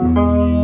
Música